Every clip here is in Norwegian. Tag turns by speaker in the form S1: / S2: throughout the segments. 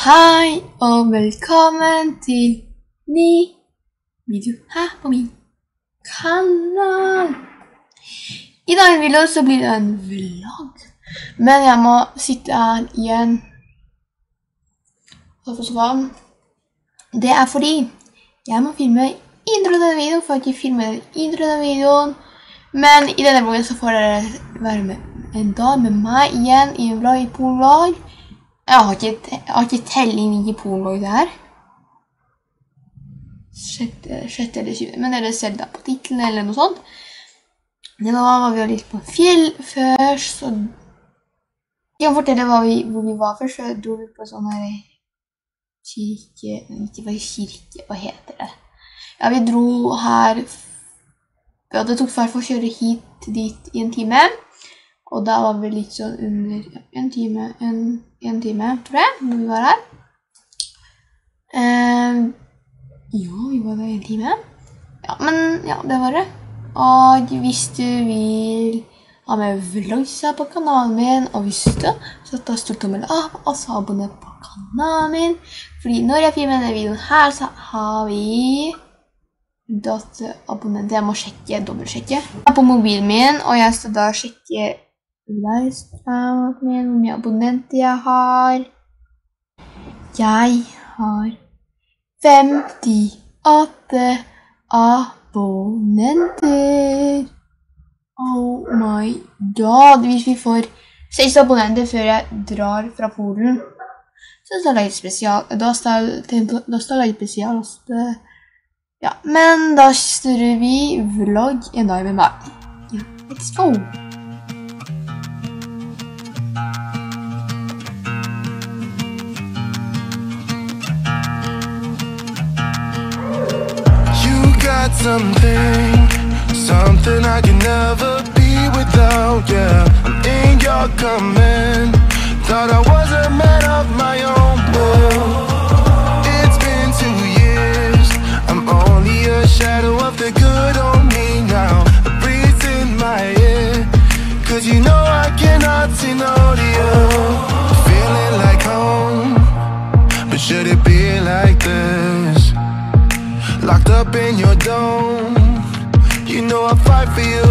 S1: Hei og velkommen til ny video her på min kanal. I dagens video så blir det en vlogg, men jeg må sitte her igjen for å få sofaen. Det er fordi jeg må filme intro denne videoen, for jeg ikke filmer intro denne videoen. Men i denne vloggen så får dere være med en dag med meg igjen i en vlogg i Polvlogg. Jeg har ikke, jeg har ikke telling i Polvlogg det her. Sjette, sjette eller syvende, men ser det da på tittelen eller noe sånt. Det var var vi litt på fjell først, så Jeg kan fortelle hva vi, hvor vi var først, så dro vi på sånn her kirke Ikke bare kirke, hva heter det? Ja, vi dro her Ja, det tok fart for å kjøre hit dit i en time. Og da var vi litt sånn under en time, en, en time, tror jeg, når vi var her. Eh, ja, vi var der en time. Ja, men ja, det var det. Og hvis du vil ha med vlogsa på kanalen min, og hvis du, så ta stor tommel opp, og så abonner på kanalen min. Fordi når jeg filmer denne videoen her, så har vi abonnenter. Jeg må sjekke, dobbeltsjekke. Jeg er på mobilen min, og jeg skal da sjekke livestreamen min, hvor mye abonnenter jeg har. Jeg har 58 abonnenter. Oh my god. Hvis vi får 6 abonnenter før jeg drar fra Polen, så skal jeg lage spesial. Da skal da skal jeg lage spesial. Ja, men da styrer vi vlogg en dag med meg. Ja, let's go!
S2: Something, something I can never be without. Yeah, I'm in your command. Thought I was a man of my own. But it's been two years. I'm only a shadow of the good on me now. A breeze in my ear. Cause you know I cannot see no to you. Feeling like home. But should it be like this? Locked up in your feel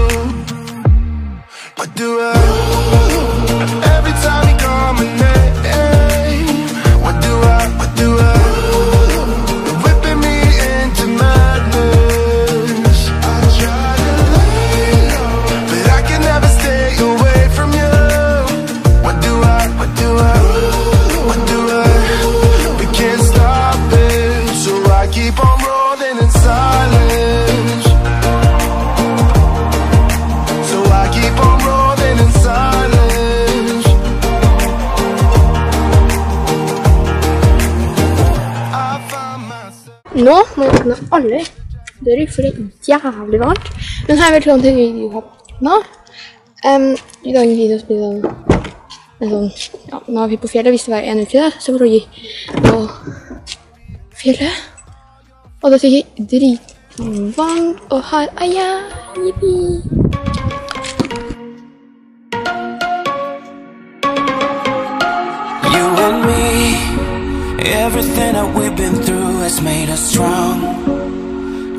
S1: Nå må jeg åpne alle dører, for det er jævlig varmt. Men er velkommen til videoen. Em, I dagens video spiller blir sånn, en sånn, ja, nå er vi på fjellet, hvis det var en uke da, så vlogger vi på fjellet. Og det er dritvarmt, og her er jeg,
S3: me, everything that we've been through has made us strong.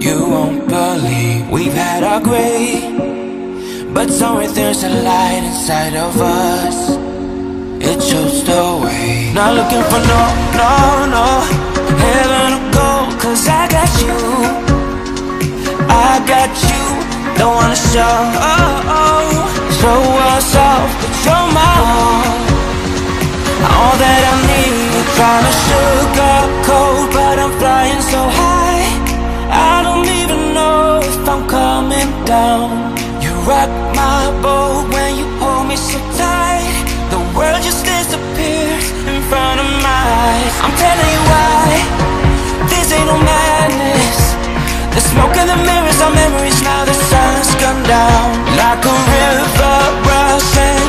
S3: You won't believe we've had our gray, but somewhere there's a light inside of us. It shows the way. Not looking for no, no, no heaven or gold, cause I got you. I got you. Don't wanna show, oh, oh, show us off, but you're my all. All that I need trying to sugarcoat But I'm flying so high. I don't even know if I'm coming down. You rock my boat when you hold me so tight. The world just disappears in front of my eyes. I'm telling you why. This ain't no madness. The smoke and the mirrors are memories. Now the sun's gone down. Like a river rushing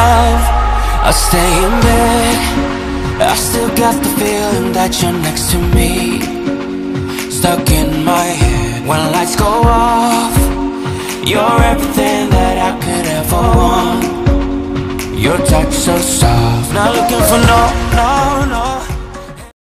S3: I stay in bed. I still got the feeling that you're next to me. Stuck in my head when lights go off. You're everything that I could ever want. Your touch so soft. Not looking for no, no, no